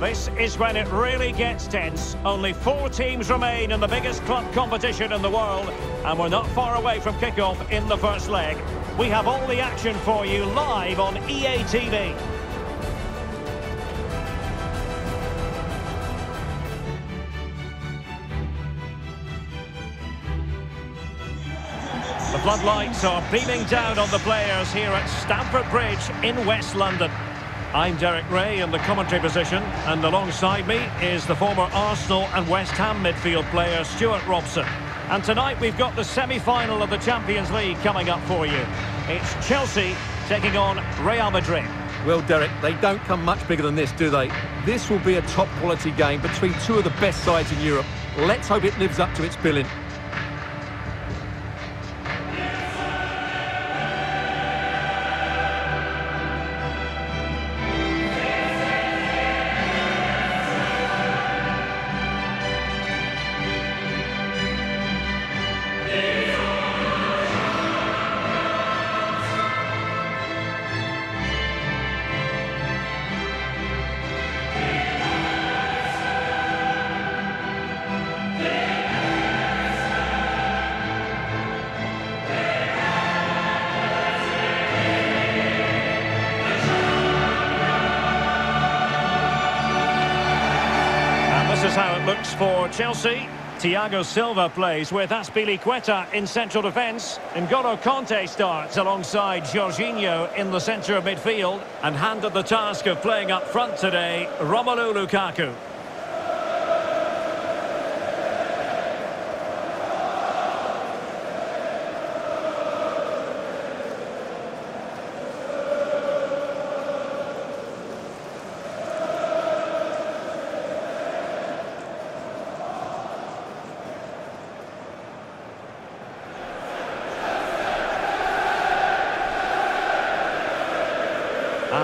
This is when it really gets tense. Only four teams remain in the biggest club competition in the world, and we're not far away from kickoff in the first leg. We have all the action for you live on EA TV. The floodlights are beaming down on the players here at Stamford Bridge in West London. I'm Derek Ray in the commentary position, and alongside me is the former Arsenal and West Ham midfield player Stuart Robson. And tonight we've got the semi-final of the Champions League coming up for you. It's Chelsea taking on Real Madrid. Well, Derek, they don't come much bigger than this, do they? This will be a top-quality game between two of the best sides in Europe. Let's hope it lives up to its billing. Chelsea. Thiago Silva plays with Azpilicueta in central defence. N'Golo Kanté starts alongside Jorginho in the centre of midfield and handed the task of playing up front today, Romelu Lukaku.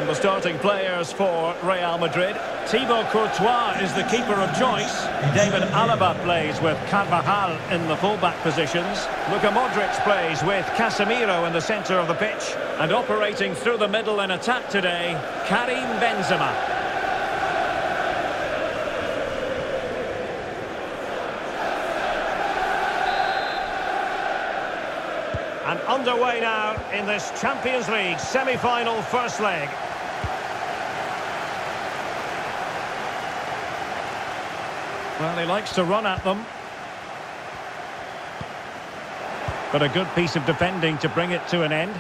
And the starting players for Real Madrid. Thibaut Courtois is the keeper of choice. David Alaba plays with Carvajal in the fullback positions. Luka Modric plays with Casemiro in the centre of the pitch. And operating through the middle in attack today, Karim Benzema. And underway now in this Champions League semi-final first leg. Well, he likes to run at them. But a good piece of defending to bring it to an end.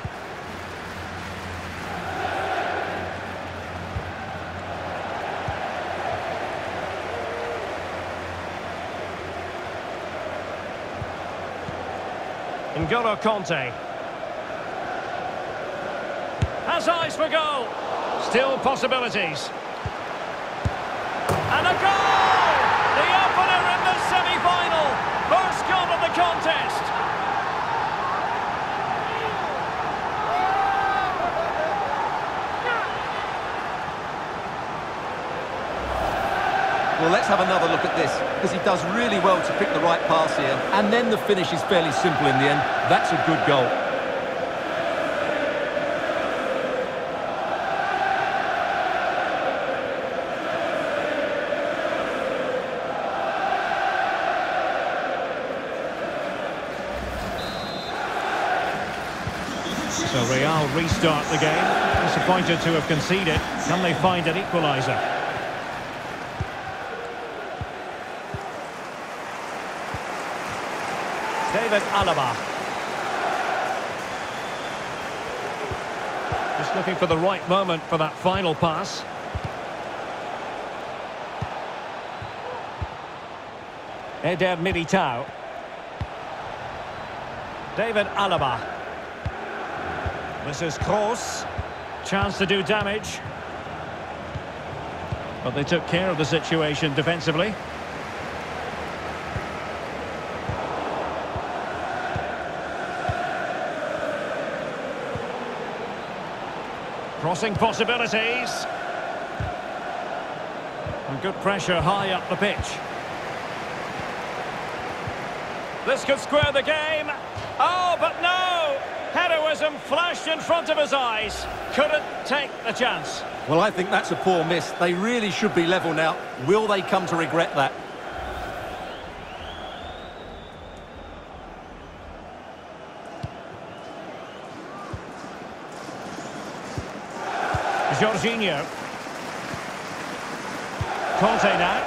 N'Golo Kanté. Has eyes for goal. Still possibilities. And a goal! The opener in the semi-final. First goal of the contest. Well, let's have another look at this, because he does really well to pick the right pass here. And then the finish is fairly simple in the end. That's a good goal. So Real restart the game. Disappointed to have conceded. Can they find an equaliser? David Alaba. Just looking for the right moment for that final pass. Eder Militao. David Alaba. This is Kroos. Chance to do damage. But they took care of the situation defensively. Crossing possibilities. And good pressure high up the pitch. This could square the game. Oh, but no! Heroism flashed in front of his eyes. Couldn't take the chance. Well, I think that's a poor miss. They really should be level now. Will they come to regret that? Jorginho. Kanté now.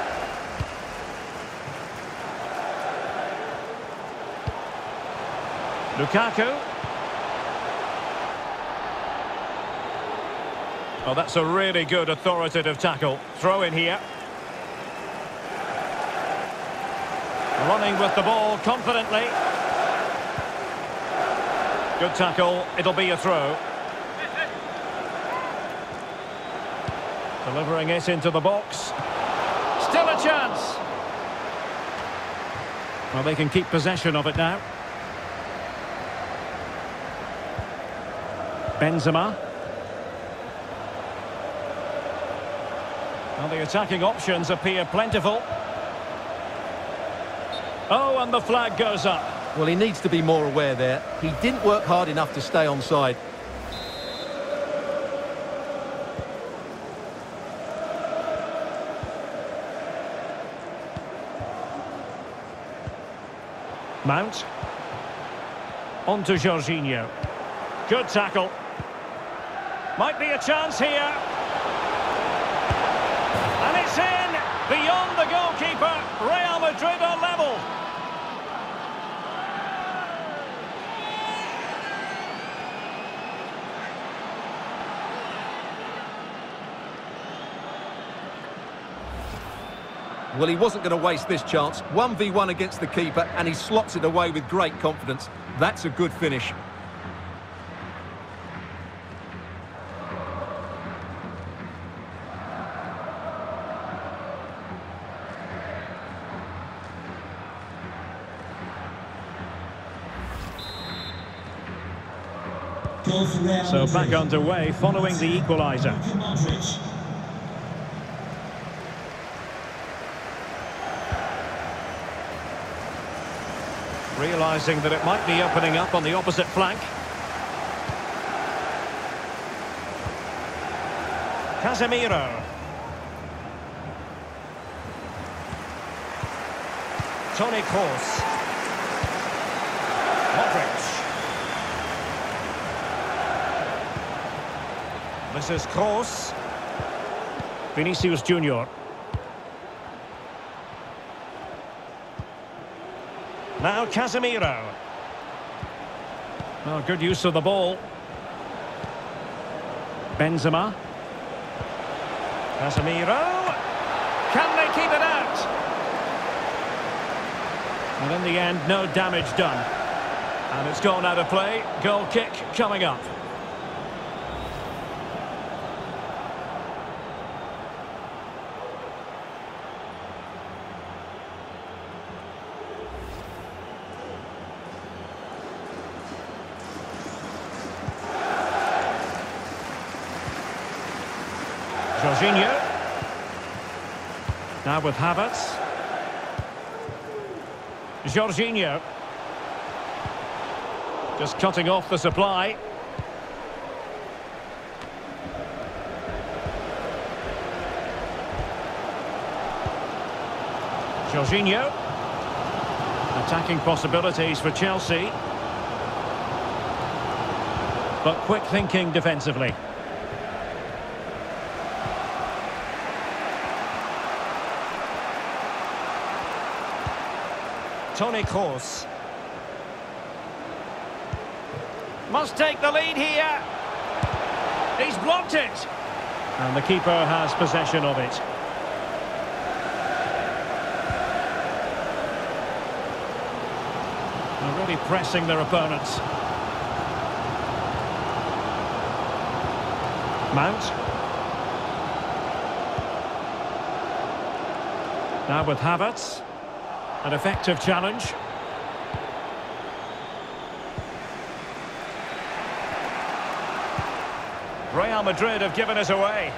Lukaku. Oh, that's a really good authoritative tackle. Throw in here. Running with the ball confidently. Good tackle. It'll be a throw. Delivering it into the box. Still a chance. Well, they can keep possession of it now. Benzema. Well, the attacking options appear plentiful. Oh, and the flag goes up. Well, he needs to be more aware there. He didn't work hard enough to stay onside. Mount. On to Jorginho. Good tackle. Might be a chance here. And it's in! Beyond the goalkeeper. Real Madrid are level. Well, he wasn't going to waste this chance. 1v1 against the keeper, and he slots it away with great confidence. That's a good finish. So back underway following the equaliser. Realising that it might be opening up on the opposite flank. Casemiro. Toni Kroos. Modric. This is Kroos. Vinicius Junior. Now Casemiro. Oh, good use of the ball. Benzema. Casemiro. Can they keep it out? And in the end, no damage done. And it's gone out of play. Goal kick coming up. Jorginho. Now with Havertz. Jorginho. Just cutting off the supply. Jorginho. Attacking possibilities for Chelsea. But quick thinking defensively. Toni Kroos. Must take the lead here. He's blocked it. And the keeper has possession of it. They're really pressing their opponents. Mount. Now with Havertz. An effective challenge. Real Madrid have given us away.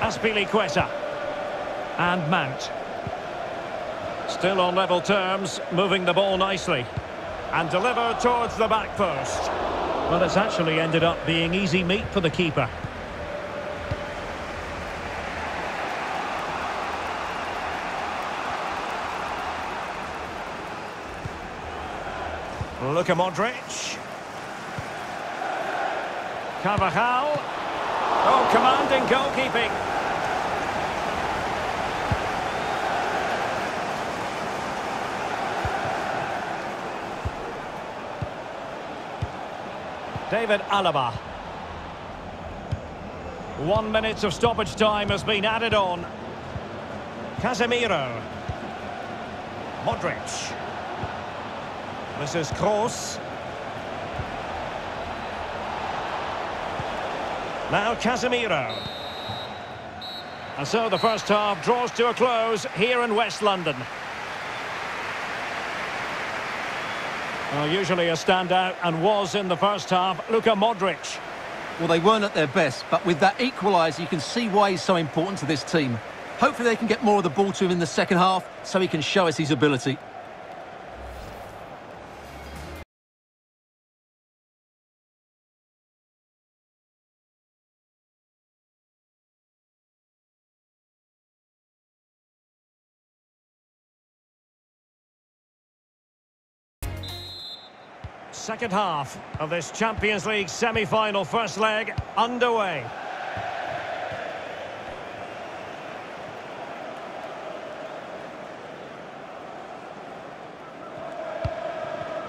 Azpilicueta. And Mount. Still on level terms, moving the ball nicely. And delivered towards the back post. Well, it's actually ended up being easy meat for the keeper. Luka Modric. Carvajal. Oh, commanding goalkeeping. David Alaba. One minute of stoppage time has been added on. Casemiro. Modric. This is Kroos. Now Casemiro. And so the first half draws to a close here in West London. Well, usually a standout and was in the first half, Luka Modric. Well, they weren't at their best, but with that equaliser, you can see why he's so important to this team. Hopefully they can get more of the ball to him in the second half so he can show us his ability. Second half of this Champions League semi-final first leg underway.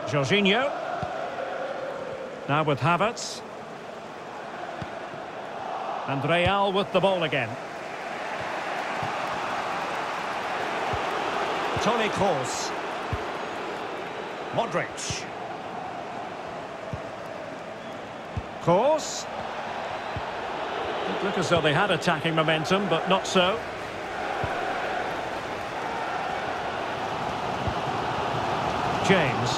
Jorginho. Now with Havertz. And Real with the ball again. Toni Kroos. Modric. Kroos. Look as though they had attacking momentum, but not so. James.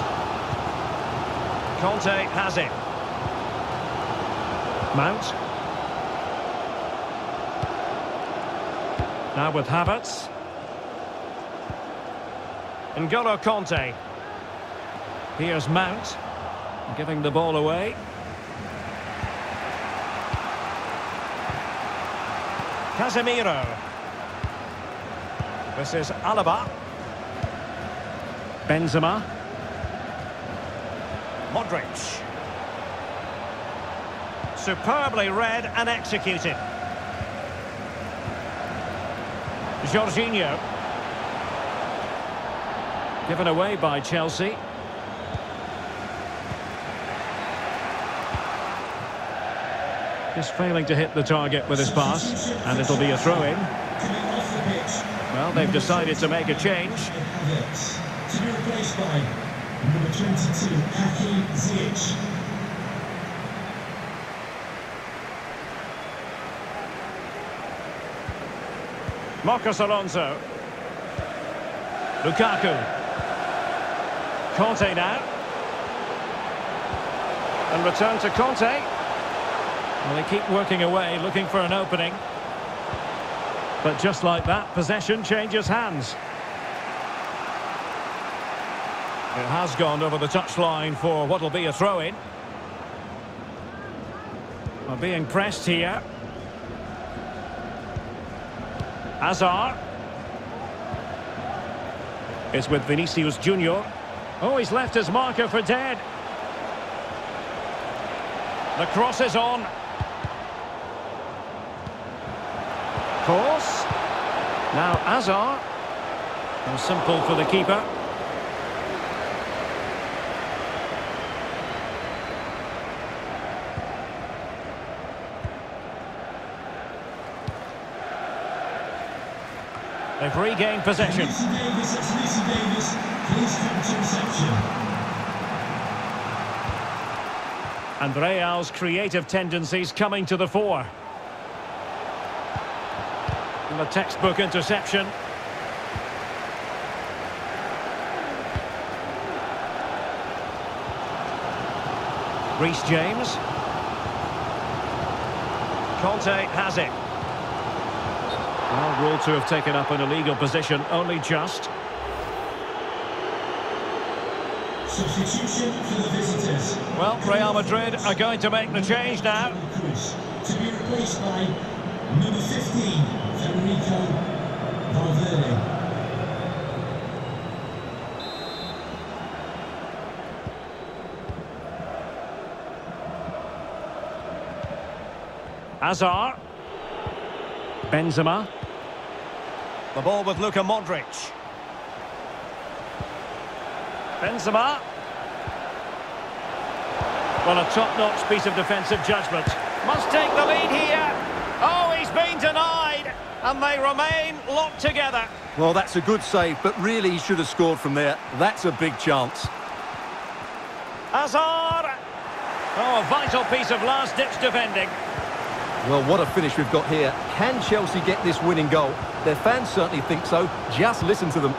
Kanté has it. Mount. Now with Havertz. N'Golo Kanté. Here's Mount. Giving the ball away. Casemiro. This is Alaba. Benzema. Modric. Superbly read and executed. Jorginho. Given away by Chelsea. Just failing to hit the target with his pass, and it'll be a throw-in. Well, they've decided to make a change. To be replaced by number 22, Hakim Ziyech. Marcos Alonso. Lukaku. Kanté now. And return to Kanté. Well, they keep working away, looking for an opening. But just like that, possession changes hands. It has gone over the touchline for what will be a throw-in. Well, being pressed here. Hazard. It's with Vinicius Junior. Oh, he's left his marker for dead. The cross is on. Course. Now Hazard. More simple for the keeper. They've regained possession. And Real's creative tendencies coming to the fore. And the textbook interception. Reece James. Kanté has it. Well, ruled to have taken up an illegal position, only just. Substitution for the visitors. Well, Real Madrid are going to make the change now. To be replaced by number 15, Valverde. Hazard. Benzema. The ball with Luka Modric. Benzema. Well, a top-notch piece of defensive judgment. Must take the lead here. Oh, he's been denied. And they remain locked together. Well, that's a good save, but really he should have scored from there. That's a big chance. Hazard. Oh, a vital piece of last-ditch defending. Well, what a finish we've got here. Can Chelsea get this winning goal? Their fans certainly think so. Just listen to them.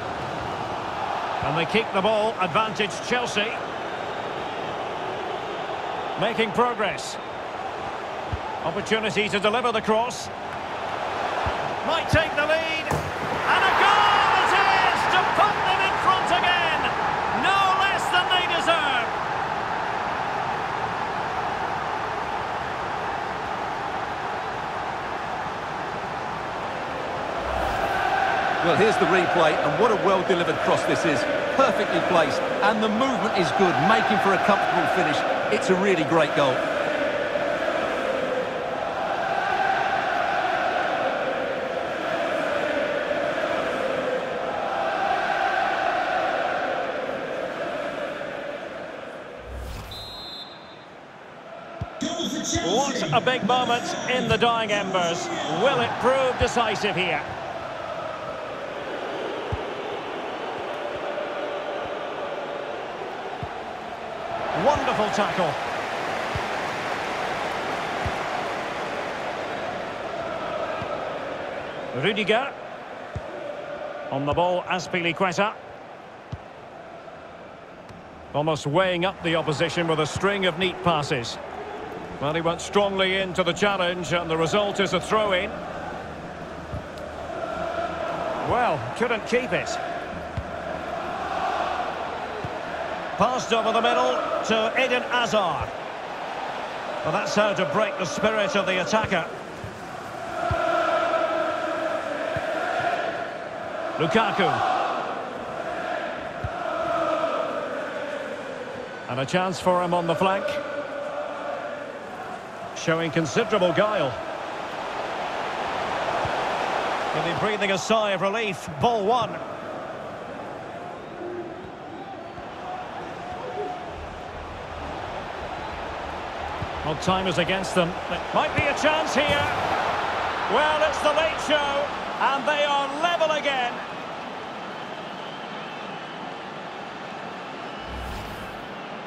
And they keep the ball. Advantage Chelsea. Making progress. Opportunity to deliver the cross. Might take the lead. And a goal it is to put them in front again. No less than they deserve. Well, here's the replay, and what a well-delivered cross this is. Perfectly placed, and the movement is good, making for a comfortable finish. It's a really great goal. What a big moment in the dying embers. Will it prove decisive here? Wonderful tackle. Rudiger. On the ball, Azpilicueta. Almost weighing up the opposition with a string of neat passes. Well, he went strongly into the challenge, and the result is a throw-in. Well, couldn't keep it. Passed over the middle to Eden Hazard. Well, that's how to break the spirit of the attacker. Lukaku. And a chance for him on the flank. Showing considerable guile. Will be breathing a sigh of relief. Ball one. Well, time is against them. It might be a chance here. Well, it's the late show, and they are level again.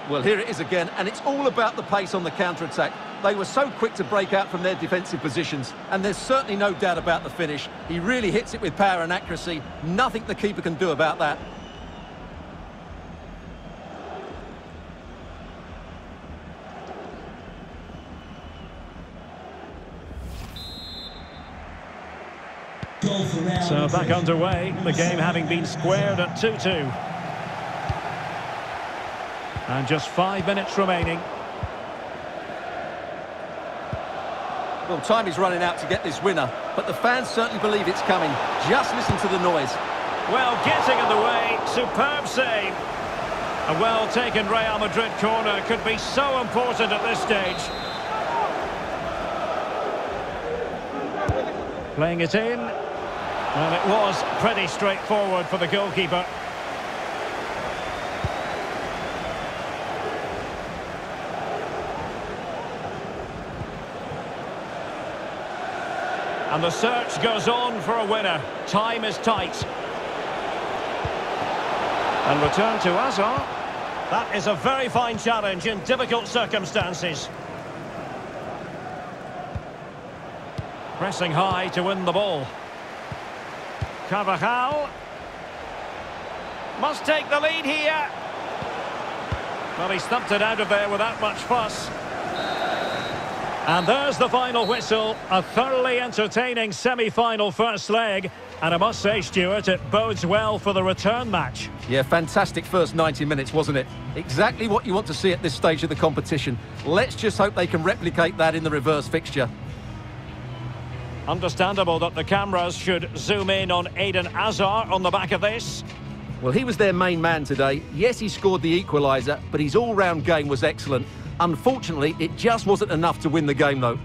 Well, here it is again, and it's all about the pace on the counter-attack. They were so quick to break out from their defensive positions, and there's certainly no doubt about the finish. He really hits it with power and accuracy. Nothing the keeper can do about that. So back underway, the game having been squared at 2-2. And just five minutes remaining. Well, time is running out to get this winner, but the fans certainly believe it's coming. Just listen to the noise. Well, getting in the way, superb save. A well-taken Real Madrid corner could be so important at this stage. Playing it in. Well, it was pretty straightforward for the goalkeeper. And the search goes on for a winner. Time is tight. And return to Hazard. That is a very fine challenge in difficult circumstances. Pressing high to win the ball. Carvajal. Must take the lead here. Well, he stumped it out of there without much fuss. And there's the final whistle. A thoroughly entertaining semi-final first leg. And I must say, Stuart, it bodes well for the return match. Yeah, fantastic first 90 minutes, wasn't it? Exactly what you want to see at this stage of the competition. Let's just hope they can replicate that in the reverse fixture. Understandable that the cameras should zoom in on Eden Hazard on the back of this. Well, he was their main man today. Yes, he scored the equaliser, but his all-round game was excellent. Unfortunately, it just wasn't enough to win the game, though.